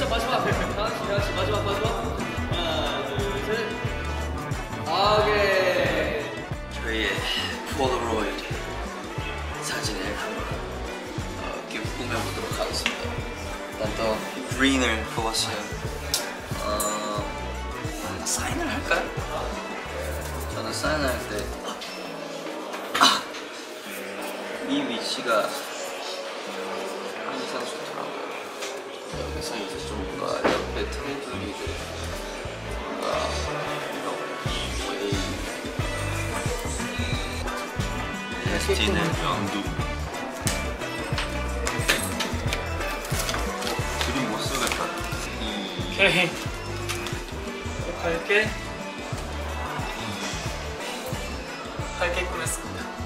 진짜 마지막 다 같이 다 같이 마지막 마지막 하나 둘셋 오케이 저희의 폴로로이드 사진을 어, 이렇게 꾸며보도록 하겠습니다. 일단 또 그린을 뽑았어요. 어, 사인을 할까요? 저는 사인할 때이 위치가 항상 좋더라고요. 여기서 이제 좀 뭔가 옆에 테두리를 뭔가 이렇게 데스티는 영두. 그림 못 쓰겠다. 이 오케이. 밝게. 밝게 꾸몄습니다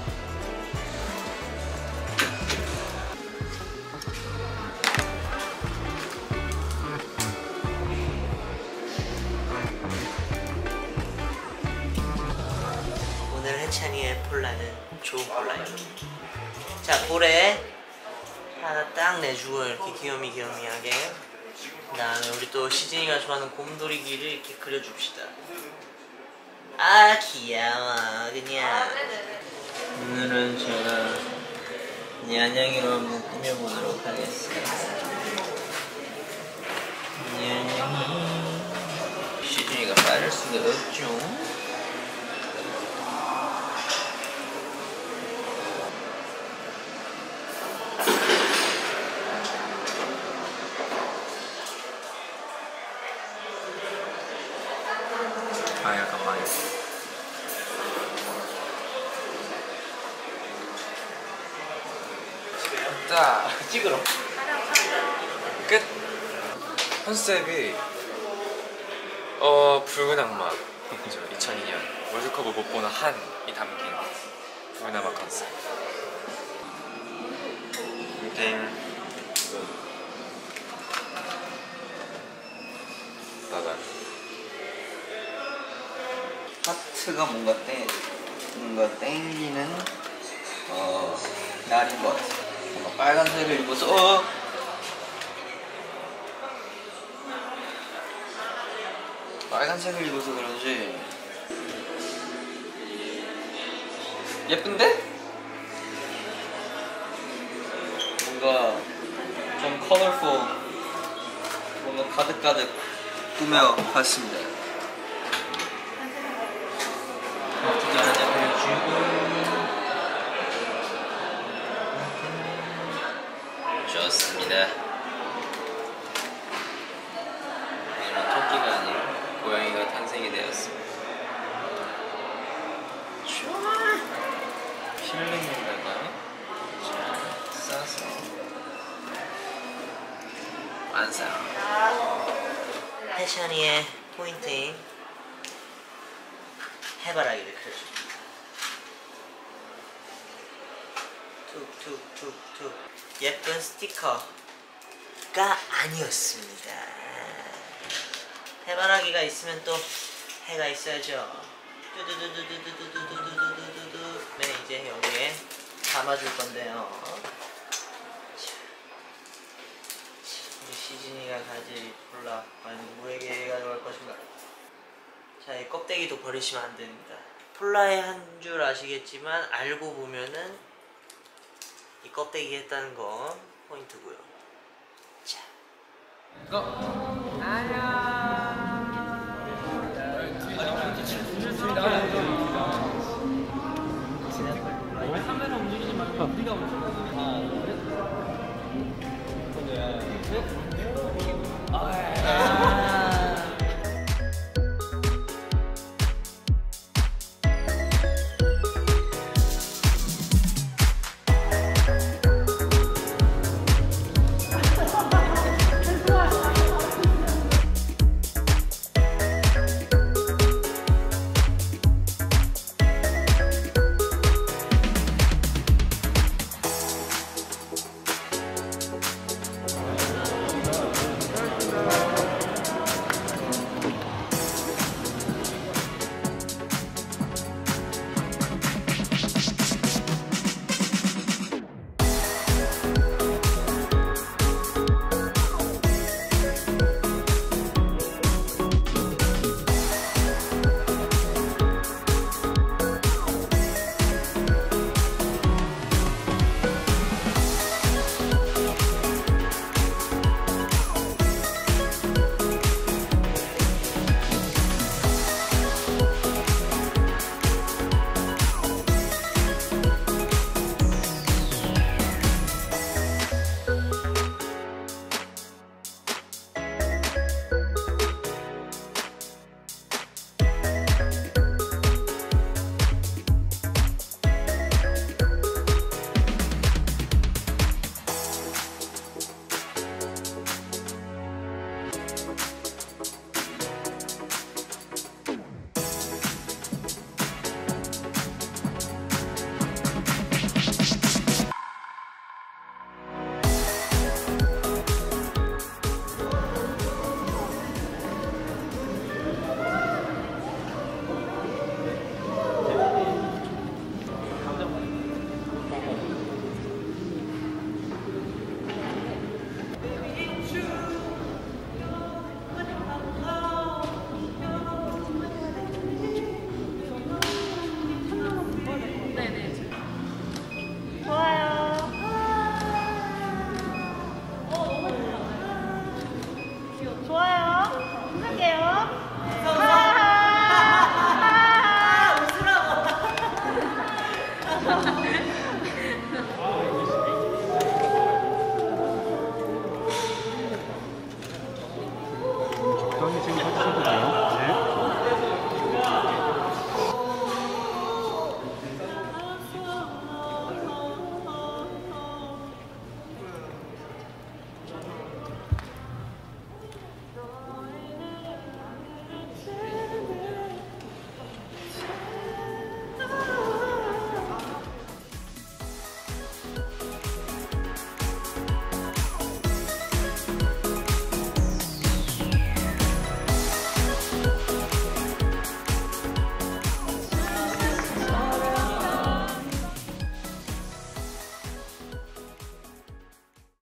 해찬이의 폴라는 좋은 폴라예요. 자 볼에 하나 딱 내주고 이렇게 귀요미 귀요미하게. 그 다음에 우리 또 시진이가 좋아하는 곰돌이기를 이렇게 그려줍시다. 아 귀여워. 그냥. 오늘은 제가 냥냥이로 한번 꾸며보도록 하겠습니다. 냥냥이 시진이가 빠를 수가 없죠 아 약간 많이 자 찍으러. 끝. 컨셉이 어 붉은 악마 그죠? 2002년 월드컵을 못 보는 한이 담긴 붉은 악마 컨셉. 땡 나단 하트가 뭔가 땡 뭔가 땡기는 어 날인 것 같아 뭔가 빨간색을 입어서 어? 빨간색을 입어서 그런지. 예쁜데? 뭔가 좀 컬러풀 뭔가 가득가득 꾸며봤습니다 좋습니다. 이런 토끼가 아닌 고양이가 탄생이 되었습니다. 필름에다가 자 싸서 완성. 해찬이의 포인트인 해바라기를 그려줍니다. 툭툭툭툭 예쁜 스티커가 아니었습니다. 해바라기가 있으면 또 해가 있어야죠. 뚜두두두두두두두두두두두. 네 이제 여기에 담아줄 건데요. 시진이가 가질 콜라 과연 누구에게 가져갈 것인가? 자, 이 껍데기도 버리시면 안 됩니다. 폴라의 한 줄 아시겠지만 알고 보면은 이 껍데기 했다는 건 포인트고요. 자, 고! 안녕! 카메라 움직이지 말고 우리가 움직이지 마. 하나, 둘, 셋. 아,